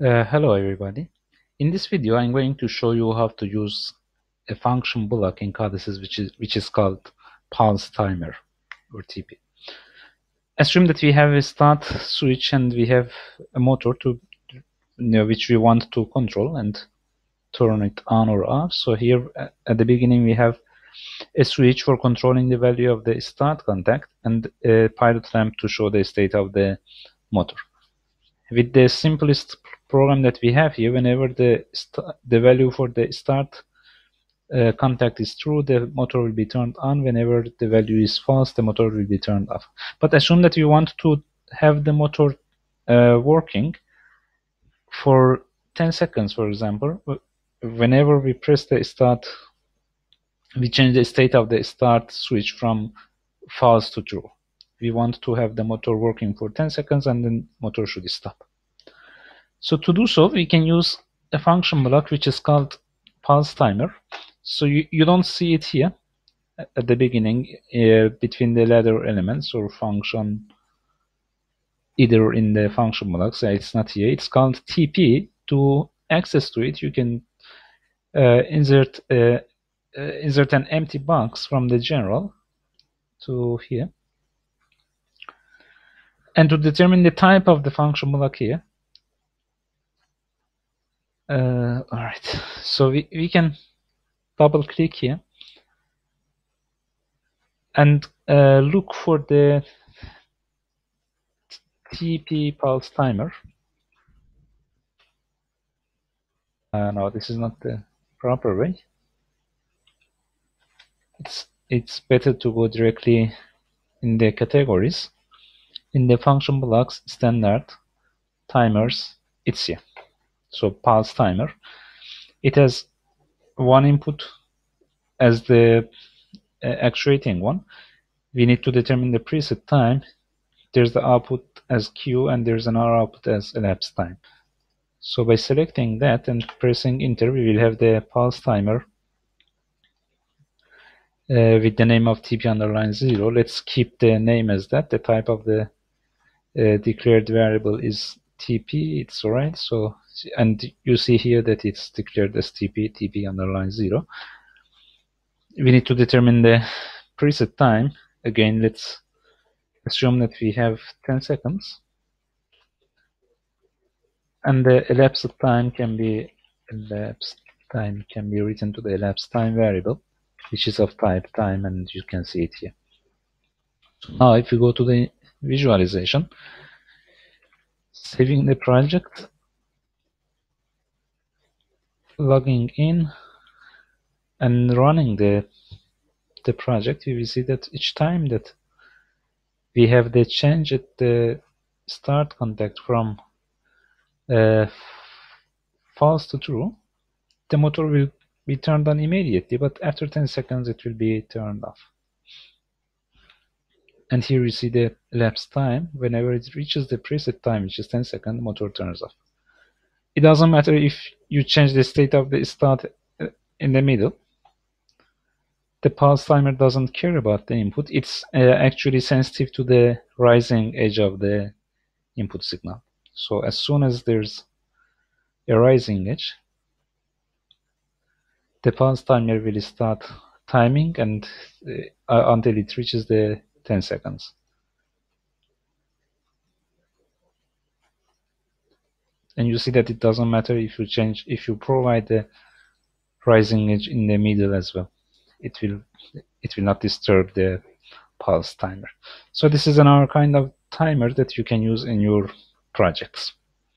Uh, hello everybody. In this video I'm going to show you how to use a function block in Codesys which is which is called pulse timer or TP. Assume that we have a start switch and we have a motor to you know, which we want to control and turn it on or off. So here at the beginning we have a switch for controlling the value of the start contact and a pilot lamp to show the state of the motor. With the simplest program that we have here, whenever the the value for the start uh, contact is true, the motor will be turned on. Whenever the value is false, the motor will be turned off. But assume that you want to have the motor uh, working for 10 seconds, for example. Whenever we press the start, we change the state of the start switch from false to true. We want to have the motor working for 10 seconds and then motor should stop. So to do so, we can use a function block which is called pulse timer. So you, you don't see it here at the beginning uh, between the ladder elements or function either in the function block. So it's not here. It's called TP. To access to it, you can uh, insert uh, uh, insert an empty box from the general to here. And to determine the type of the function block here, uh, all right, so we, we can double click here and uh, look for the TP pulse timer. Uh, no, this is not the proper way. It's it's better to go directly in the categories, in the function blocks, standard, timers, it's here so pulse timer. It has one input as the uh, actuating one. We need to determine the preset time. There's the output as Q and there's another output as elapsed time. So by selecting that and pressing enter, we will have the pulse timer uh, with the name of TP underline zero. Let's keep the name as that. The type of the Uh, declared variable is TP. It's alright. So and you see here that it's declared as TP, TP underline zero. We need to determine the preset time. Again, let's assume that we have 10 seconds. And the elapsed time can be elapsed time can be written to the elapsed time variable, which is of type time, and you can see it here. Now, if we go to the visualization, saving the project, logging in and running the the project, we will see that each time that we have the change at the start contact from uh, false to true, the motor will be turned on immediately, but after 10 seconds it will be turned off. And here you see the elapsed time. Whenever it reaches the preset time, which is 10 seconds, motor turns off. It doesn't matter if you change the state of the start uh, in the middle. The pulse timer doesn't care about the input. It's uh, actually sensitive to the rising edge of the input signal. So as soon as there's a rising edge, the pulse timer will start timing and uh, until it reaches the 10 seconds. and you see that it doesn't matter if you change if you provide the rising edge in the middle as well. It will it will not disturb the pulse timer. So this is another kind of timer that you can use in your projects